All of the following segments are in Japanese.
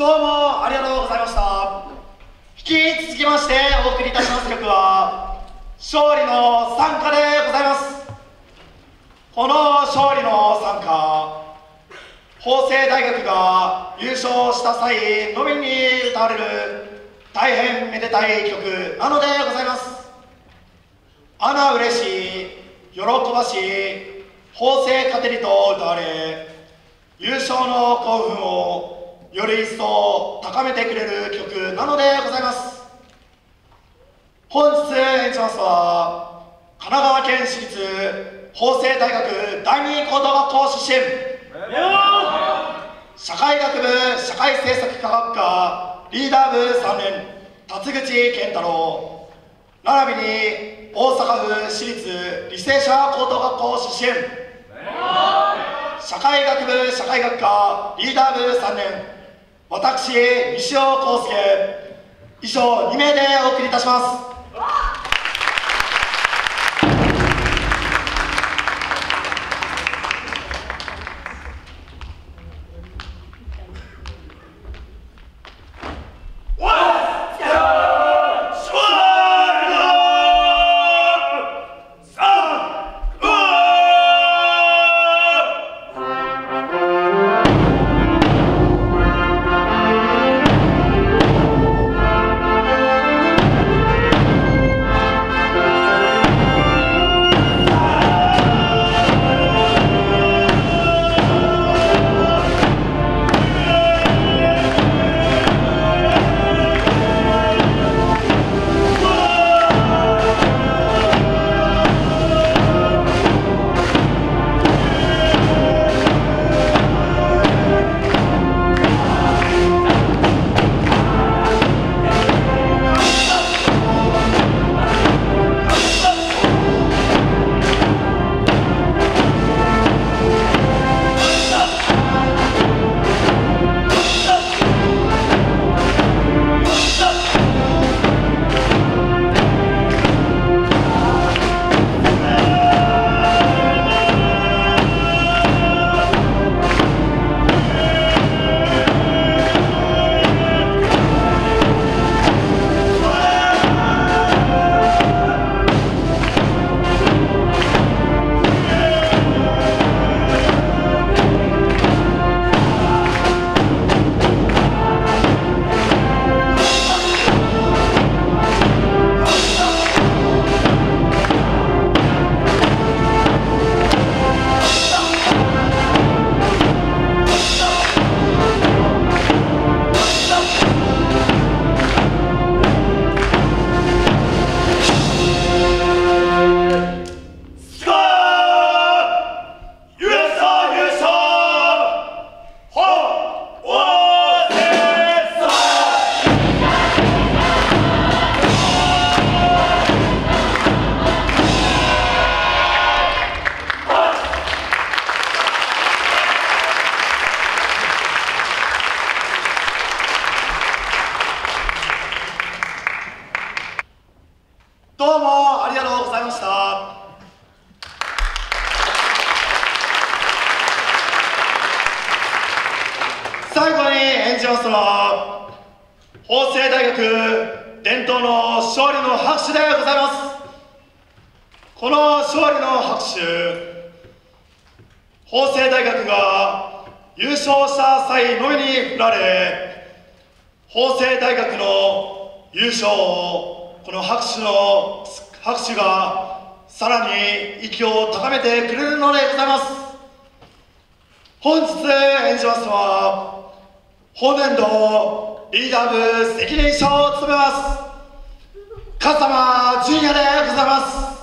どうもありがとうございました。引き続きましてお送りいたします曲は勝利の参加でございます。この勝利の参加法政大学が優勝した際のみに歌われる大変めでたい曲なのでございます。穴嬉しい喜ばしい法政勝てりと歌われ優勝の興奮をより一層高めてくれる曲なのでございます。本日演じますは神奈川県私立法政大学第二高等学校出身。社会学部社会政策科学科リーダー部3年辰口健太郎。並びに大阪府私立履正社高等学校出身。社会学部社会学科リーダー部3年。私西尾康介。衣装2名でお送りいたします。演じます。のは法政大学伝統の勝利の拍手でございます。この勝利の拍手法政大学が優勝した際のみに振られ法政大学の優勝をこの拍手の拍手がさらに息を高めてくれるのでございます。本日演じますのは本年度リーダー部責任者を務めます。笠間純也でございます。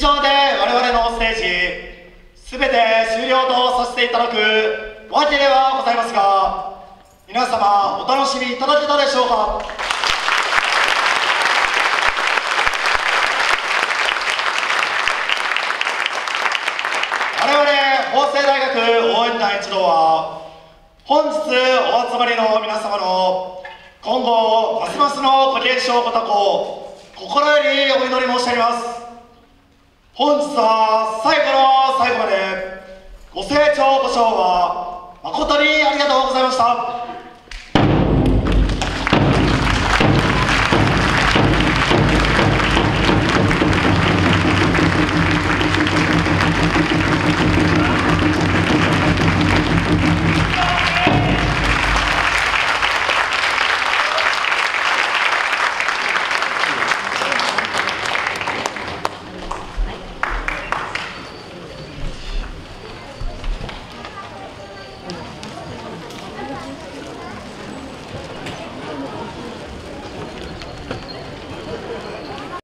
上で我々のステージ全て終了とさせていただくわけではございますが皆様お楽しみいただけたでしょうか？我々法政大学応援団一同は本日お集まりの皆様の今後ますますのご健勝ご多幸心よりお祈り申し上げます。本日は最後の最後までご清聴ご賞は誠にありがとうございました。